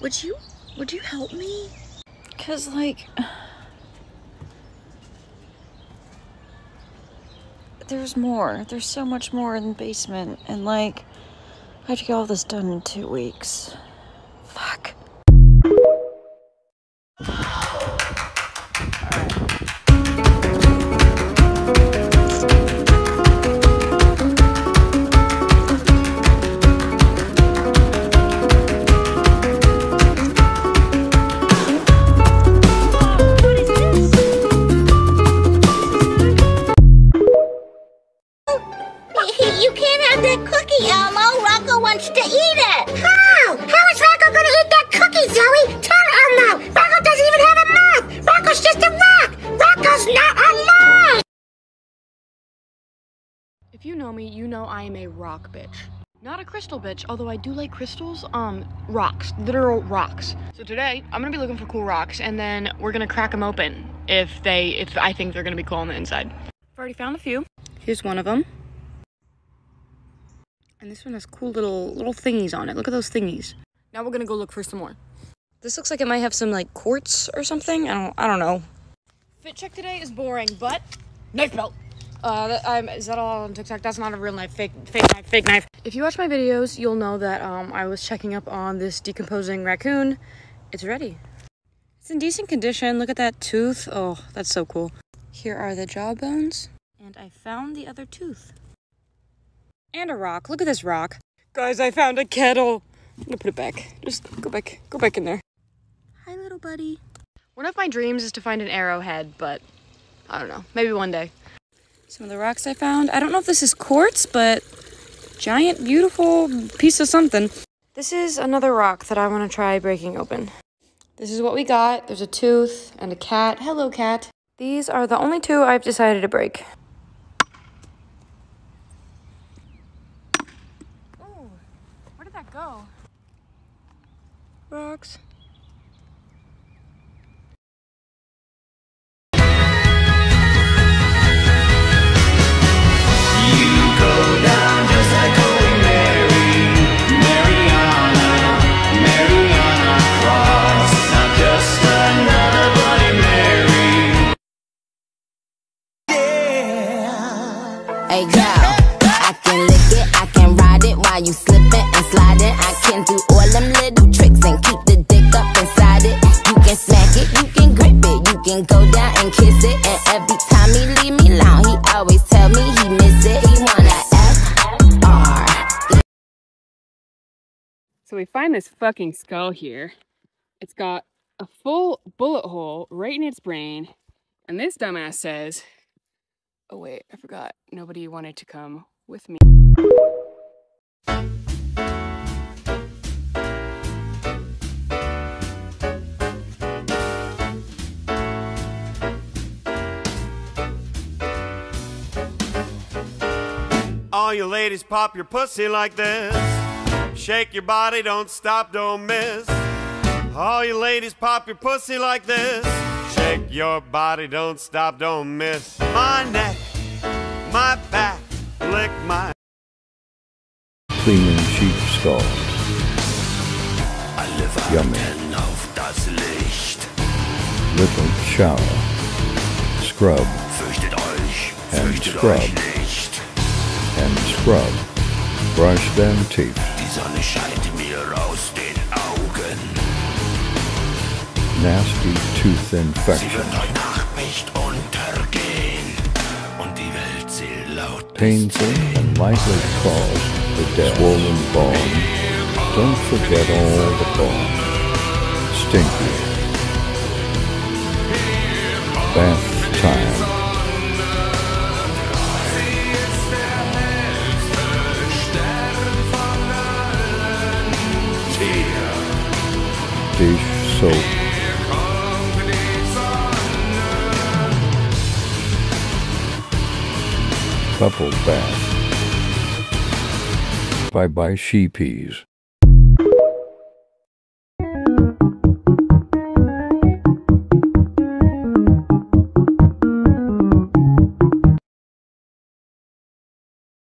Would you, would you help me? Cause like, there's more. There's so much more in the basement, and like, I have to get all this done in two weeks. Fuck. Elmo. Rocco wants to eat it. How? How is Rocco going to eat that cookie, Zoe? Tell Elmo. Rocco doesn't even have a mouth. Rocco's just a rock. Rocco's not alive. If you know me, you know I am a rock bitch. Not a crystal bitch, although I do like crystals. Um, rocks, literal rocks. So today, I'm gonna be looking for cool rocks, and then we're gonna crack them open if they, if I think they're gonna be cool on the inside. I've already found a few. Here's one of them. And this one has cool little little thingies on it. Look at those thingies. Now we're gonna go look for some more. This looks like it might have some like quartz or something. I don't I don't know. Fit check today is boring, but knife belt. Uh, that, I'm, is that all on TikTok? That's not a real knife. Fake, fake knife. Fake knife. If you watch my videos, you'll know that um, I was checking up on this decomposing raccoon. It's ready. It's in decent condition. Look at that tooth. Oh, that's so cool. Here are the jawbones, and I found the other tooth. And a rock. Look at this rock. Guys, I found a kettle. I'm gonna put it back. Just go back. Go back in there. Hi, little buddy. One of my dreams is to find an arrowhead, but I don't know. Maybe one day. Some of the rocks I found. I don't know if this is quartz, but giant, beautiful piece of something. This is another rock that I want to try breaking open. This is what we got. There's a tooth and a cat. Hello, cat. These are the only two I've decided to break. Ooh, where did that go? Rocks. Hey girl, I can lick it, I can ride it while you slipping always tell me he miss it. He wanna F R. So we find this fucking skull here. It's got a full bullet hole right in its brain. And this dumbass says, oh wait, I forgot. Nobody wanted to come with me. All you ladies pop your pussy like this. Shake your body, don't stop, don't miss. All you ladies pop your pussy like this. Shake your body, don't stop, don't miss. My neck, my back, lick my. cleaning sheep stalls. Yummy. auf das Licht. Little shower. Scrub Fürchtet euch, And fürchtet scrub. Euch nicht. and scrub. Brush them teeth. Die Sonne scheint mir aus den Augen. Nasty tooth Sie infection. wird heute Nacht nicht untergehen. Und die Welt sie laut Painful and likely cause the death. Swollen bone. Don't forget all the bone. Stinky. Bath Dish soap. Couple bath. Bye bye sheepies.